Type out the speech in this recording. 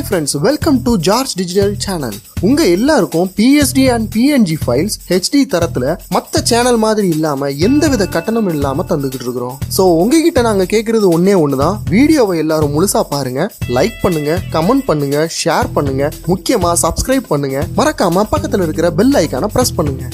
Hi friends welcome to George digital channel உங்க எல்லாருக்கும் PSD and PNG files HD தரத்துல மத்த சேனல் மாதிரி இல்லாம எந்தவித கட்டணம் இல்லாம தந்துகிட்டு இருக்கிறோம். ஸோ உங்ககிட்ட நாங்க கேட்கறது ஒன்னே ஒண்ணுதான். வீடியோவை எல்லாரும் முழுசா பாருங்க லைக் பண்ணுங்க கமெண்ட் பண்ணுங்க ஷேர் பண்ணுங்க முக்கியமா சப்ஸ்கிரைப் பண்ணுங்க. மறக்காம பக்கத்துல இருக்கிற பெல் ஐக்கான பிரஸ் பண்ணுங்க.